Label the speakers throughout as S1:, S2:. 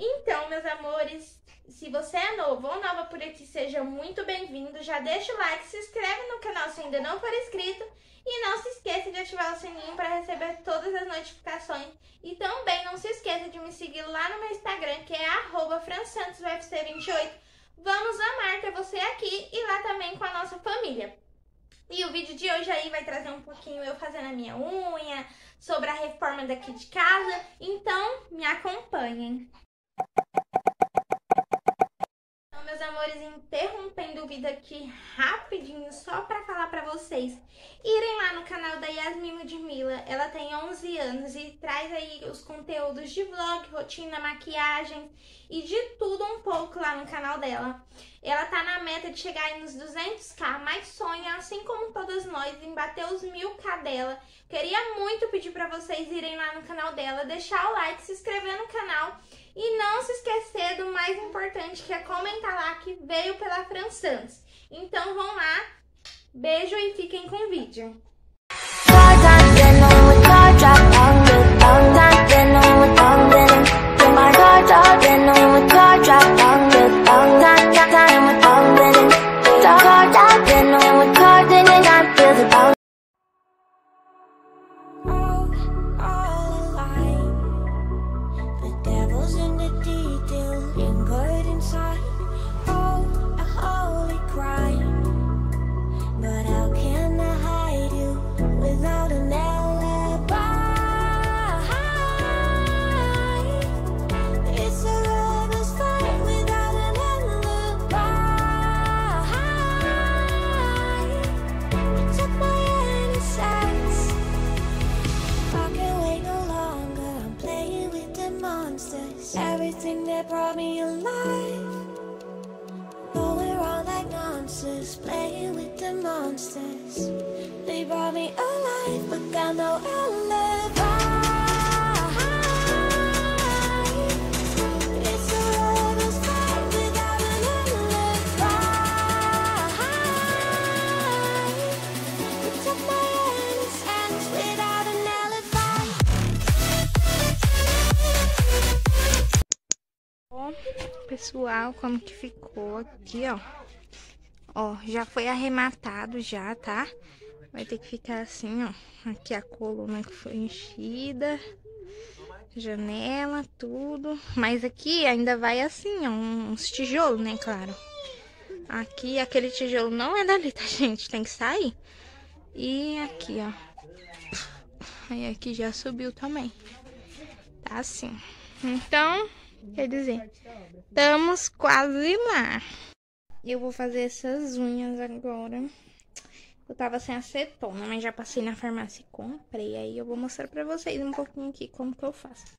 S1: Então, meus amores, se você é novo ou nova por aqui, seja muito bem-vindo. Já deixa o like, se inscreve no canal se ainda não for inscrito e não se esqueça de ativar o sininho para receber todas as notificações. E também não se esqueça de me seguir lá no meu Instagram, que é fransantosufc28. Vamos amar ter você aqui e lá também com a nossa família. E o vídeo de hoje aí vai trazer um pouquinho eu fazendo a minha unha, sobre a reforma daqui de casa. Então, me acompanhem. Meus amores, interrompendo o vídeo aqui rapidinho, só para falar para vocês irem lá no canal da Yasmin Ludmilla. Ela tem 11 anos e traz aí os conteúdos de vlog, rotina, maquiagem e de tudo um pouco lá no canal dela. Ela tá na meta de chegar aí nos 200k, mas sonha, assim nós, em bater os 1000k dela. Queria muito pedir para vocês irem lá no canal dela, deixar o like, se inscrever no canal e não se esquecer do mais importante, que é comentar lá que veio pela Fran Santos. Então vão lá, beijo e fiquem com o vídeo.
S2: Monsters Playing with the monsters. They brought me alive But got no alibi.
S1: Pessoal, como que ficou aqui, ó. Ó, já foi arrematado já, tá? Vai ter que ficar assim, ó. Aqui a coluna que foi enchida. Janela, tudo. Mas aqui ainda vai assim, ó. Uns tijolos, né, claro. Aqui, aquele tijolo não é dali, tá, gente? Tem que sair. E aqui, ó. Aí aqui já subiu também. Tá assim. Então, Quer dizer, estamos quase lá. Eu vou fazer essas unhas agora. Eu tava sem acetona, mas já passei na farmácia e comprei. Aí eu vou mostrar pra vocês um pouquinho aqui como que eu faço.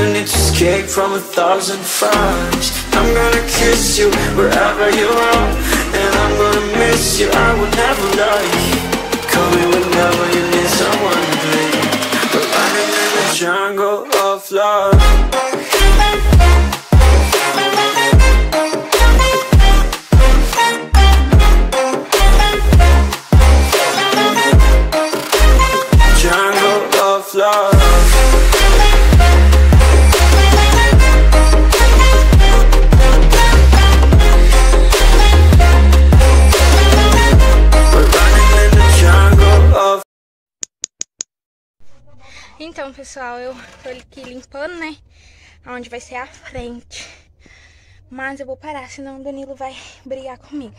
S3: you need to escape from a thousand fires. I'm gonna kiss you wherever you are And I'm gonna miss you, I will never lie Call me whenever you need someone, babe We're running in the jungle of love
S1: Então, pessoal, eu tô aqui limpando, né? Onde vai ser a frente. Mas eu vou parar, senão o Danilo vai brigar comigo.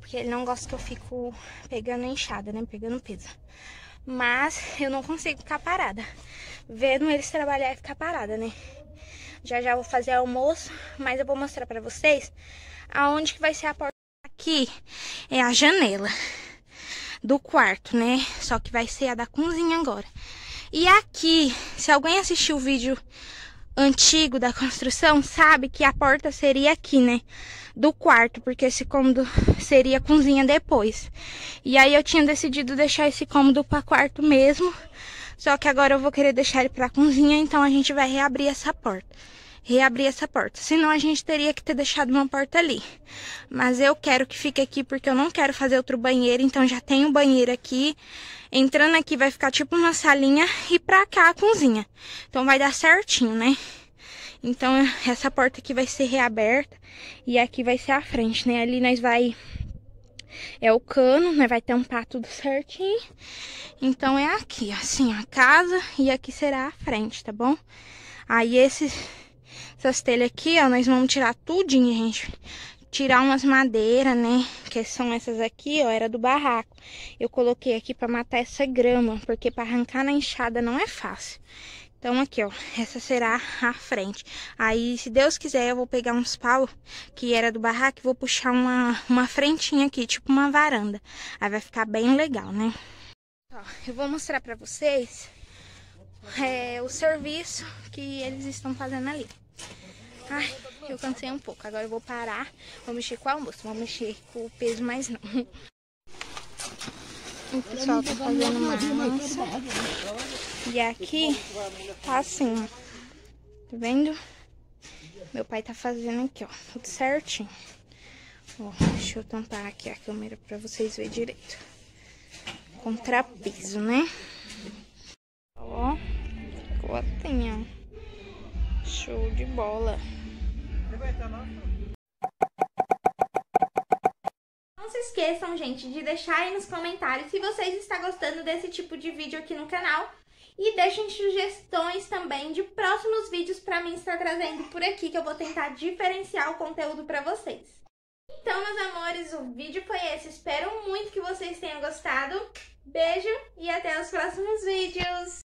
S1: Porque ele não gosta que eu fico pegando enxada, né? Pegando peso. Mas eu não consigo ficar parada. Vendo eles trabalhar e ficar parada, né? Já já vou fazer almoço, mas eu vou mostrar pra vocês aonde que vai ser a porta. Aqui é a janela do quarto, né? Só que vai ser a da cozinha agora. E aqui, se alguém assistiu o vídeo antigo da construção, sabe que a porta seria aqui, né? Do quarto, porque esse cômodo seria cozinha depois. E aí eu tinha decidido deixar esse cômodo para quarto mesmo. Só que agora eu vou querer deixar ele para cozinha, então a gente vai reabrir essa porta. Reabrir essa porta. Senão a gente teria que ter deixado uma porta ali. Mas eu quero que fique aqui porque eu não quero fazer outro banheiro, então já tem um banheiro aqui. Entrando aqui vai ficar tipo uma salinha e pra cá a cozinha. Então vai dar certinho, né? Então essa porta aqui vai ser reaberta e aqui vai ser a frente, né? Ali nós vai é o cano, né? Vai tampar tudo certinho. Então é aqui, assim, a casa e aqui será a frente, tá bom? Aí esses essas telhas aqui, ó, nós vamos tirar tudinho, gente. Tirar umas madeiras, né? Que são essas aqui, ó, era do barraco. Eu coloquei aqui pra matar essa grama, porque pra arrancar na enxada não é fácil. Então aqui, ó, essa será a frente. Aí, se Deus quiser, eu vou pegar uns pau que era do barraco e vou puxar uma, uma frentinha aqui, tipo uma varanda. Aí vai ficar bem legal, né? Ó, eu vou mostrar pra vocês é, o serviço que eles estão fazendo ali. Ai, eu cansei um pouco. Agora eu vou parar, vou mexer com o almoço, vou mexer com o peso mais não. O pessoal tá fazendo uma massa. E aqui tá assim, ó. Tá vendo? Meu pai tá fazendo aqui, ó. Tudo certinho. Ó, deixa eu tampar aqui a câmera pra vocês verem direito. Contrapeso, né? Ó, ficou assim, ó. Show de bola. Não se esqueçam, gente, de deixar aí nos comentários se vocês estão gostando desse tipo de vídeo aqui no canal. E deixem sugestões também de próximos vídeos para mim estar trazendo por aqui, que eu vou tentar diferenciar o conteúdo para vocês. Então, meus amores, o vídeo foi esse. Espero muito que vocês tenham gostado. Beijo e até os próximos vídeos!